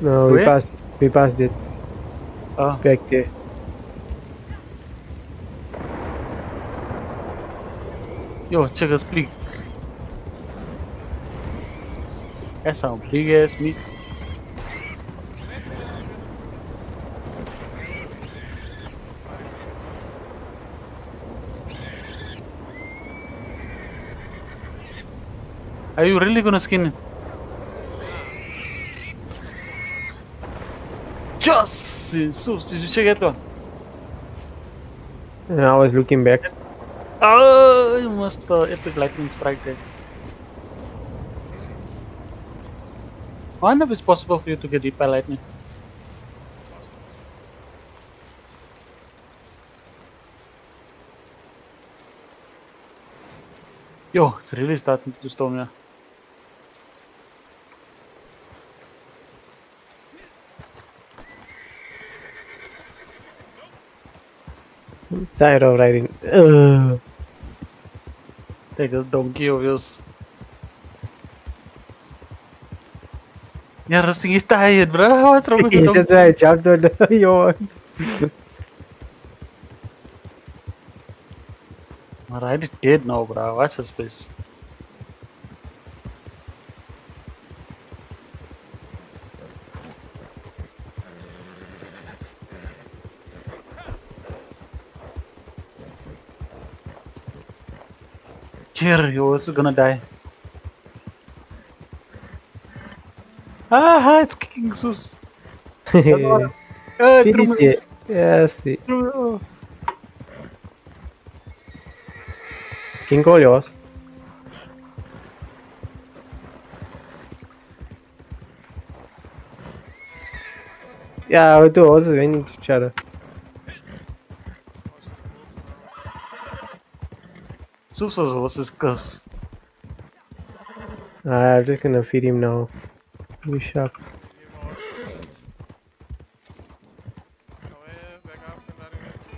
No, we passed. We passed it Oh, back there. yo, check us big. That's some big ass meat. Are you really gonna skin it? Just Sus, did you check that one? And I was looking back. Oh, you must uh, epic lightning strike there. I wonder if it's possible for you to get hit by lightning. Yo, it's really starting to storm here. Tired of riding. Ugh. Take this donkey of yours. Yeah, this thing is tired, bro. What's wrong with the That's why I jumped on My ride is dead now, bro. Watch this space. Here, you're also gonna die. Ah, it's kicking Sus. Ah, through Finish me. it. Yeah, see. Through me. Oh. Can call yours. Yeah, our two horses went into each other. Sus's horse is cursed. I'm just gonna feed him now. You shark. Away, back up, and not even do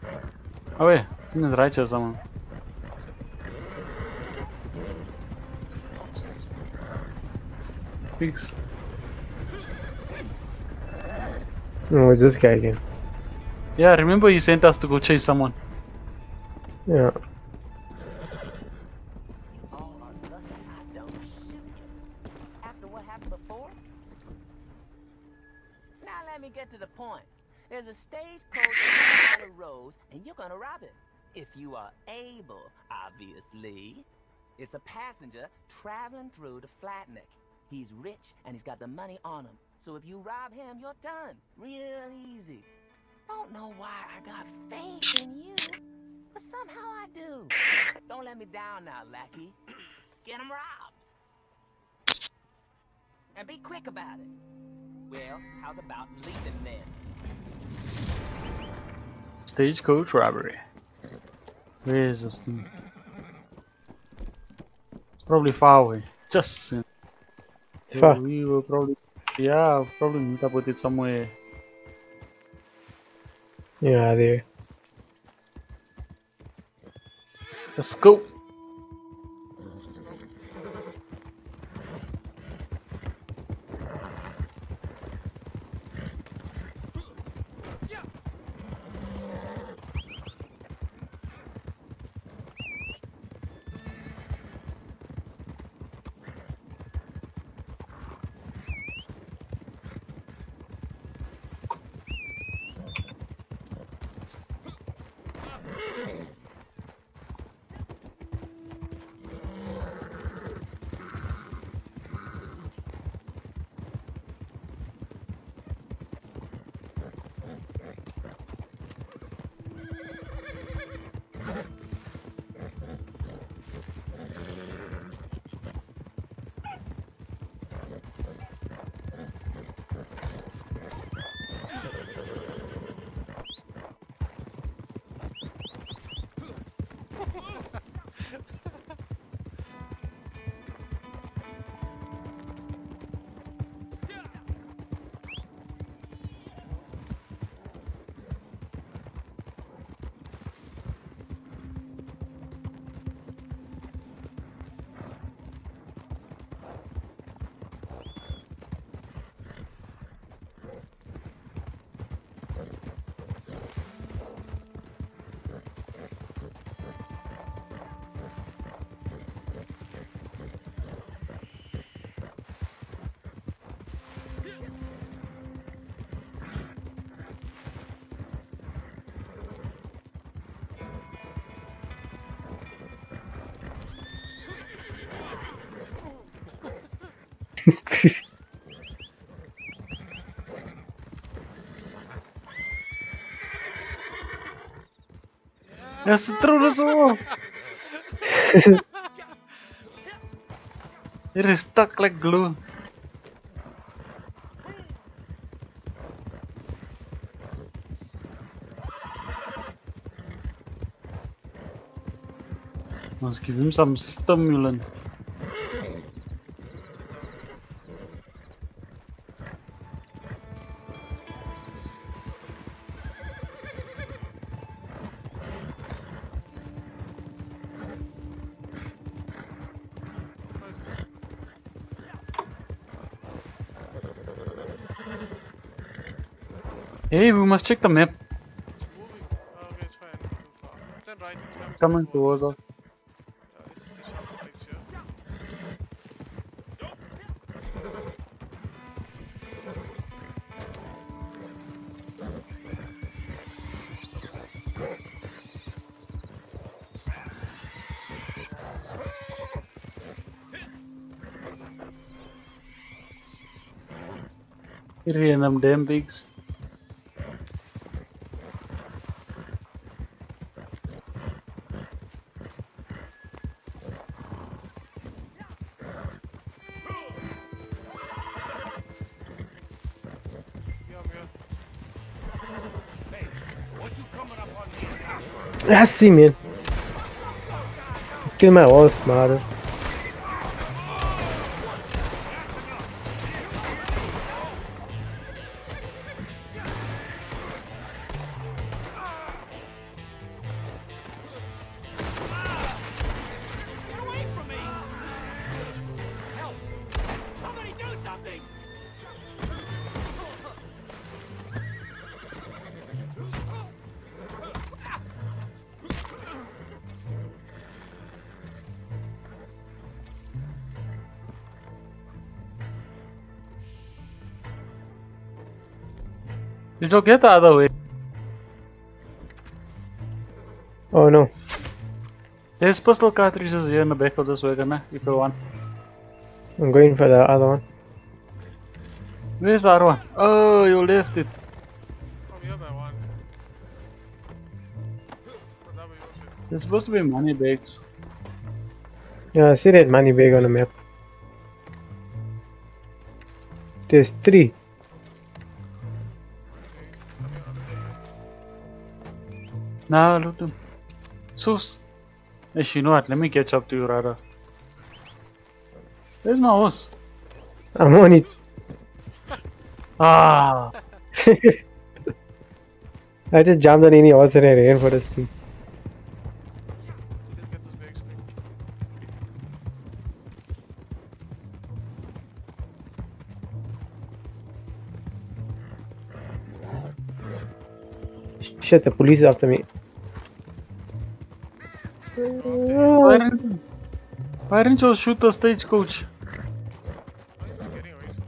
this. Oh wait, this thing is right here someone. Pigs. Oh, it's this guy again. Yeah, remember you sent us to go chase someone. Yeah. After what happened before? Now let me get to the point. There's a stagecoach coming out of and you're gonna rob it. If you are able, obviously. It's a passenger traveling through to Flatneck. He's rich and he's got the money on him. So if you rob him, you're done. Real easy. Don't know why I got faith in you, but somehow I do. Don't let me down now, lackey. Get him robbed. And be quick about it. Well, how's about leaving then? Stagecoach robbery. Where is this thing? It's probably far away. Just It's far. we will probably yeah, probably meet up with it somewhere. Yeah, there. Let's go. Ya setru lu semua. Ini stuck like glue. Must give him some stimulant. Hey, we must check the map. It's moving. Oh, okay, it's fine. Too far. Then right, it's coming. Towards us. It's the. Random damn pigs. I see, man. Kill my horse, mother. Did you get the other way? Oh no. There's pistol cartridges here in the back of this wagon, eh? if you want. I'm going for the other one. Where's the other one? Oh, you left it. Oh, one. There's supposed to be money bags. Yeah, I see that money bag on the map. There's three. Nah, loot them. Sus. Actually, you know what? Let me catch up to you, rather. Where's my horse? I'm on it. Ah! I just jumped on any horse and I ran for this thing. Let's get those bags quick. Shit, the police is after me. Why didn't, why didn't you shoot the stagecoach? Why is he getting away so.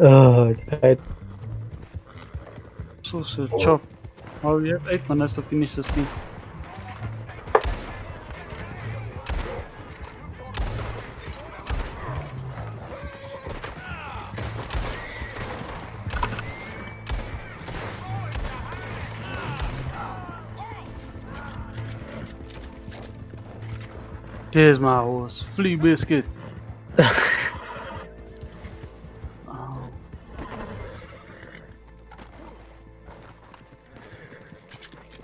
Oh, died. So, so chop. Oh, we have 8 minutes to finish this thing. There's my horse, Flea Biscuit. Oh.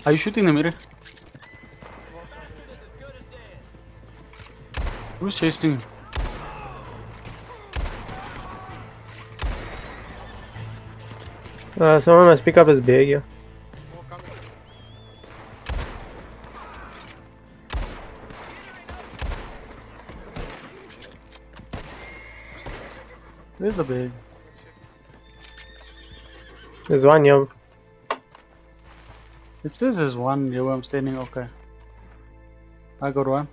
Are you shooting the mirror? Who's chasing him? Uh, someone must pick up his bag, yeah. Where's the bag? That's it. There's one, yeah. It says there's one here where I'm standing. Okay. I got one.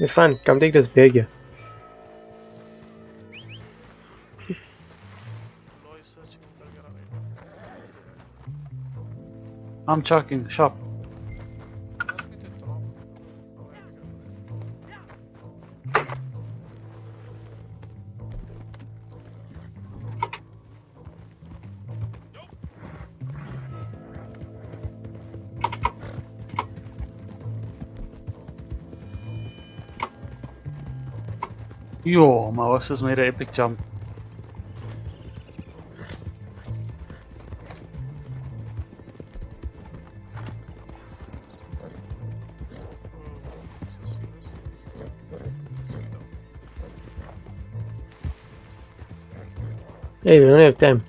You're fine. Come take this bag, yeah. Law is searching. They'll get away. I'm chucking. Shop. Yo, my horse has made an epic jump. Hey, we don't have time.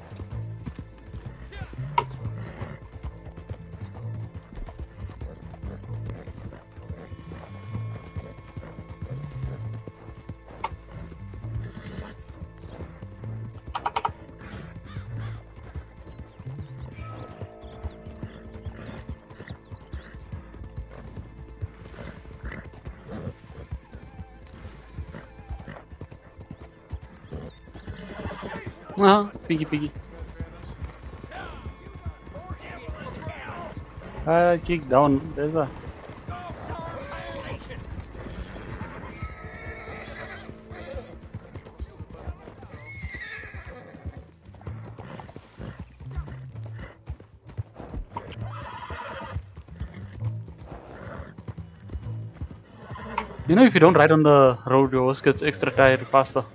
Ah, piggy piggy. Ah, kick down. There's a. You know, if you don't ride on the road, your horse gets extra tired faster.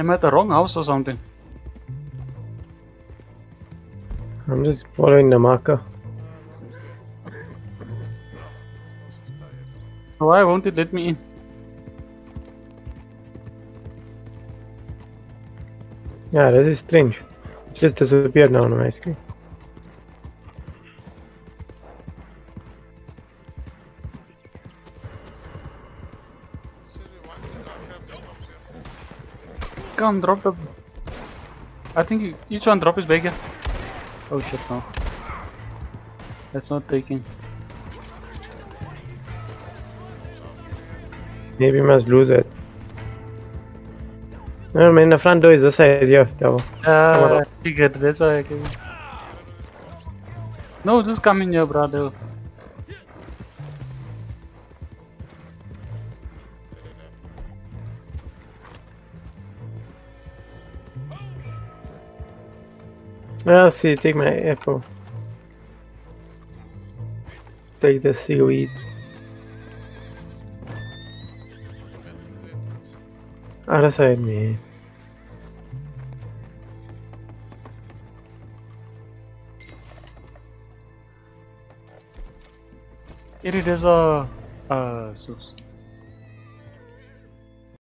Am I at the wrong house or something? I'm just following the marker. Why won't it let me in? Yeah, this is strange. It just disappeared now on my screen. Come, drop the. I think each one drop is bigger. Oh shit, no. That's not taking. Maybe we must lose it. No, mean the front door is the side, yeah, one. Uh, figured, that's why I can. No, just come in here, brother. Ah, see, take my apple. Take the seaweed. Other side. Here it is a. Uh, Zeus.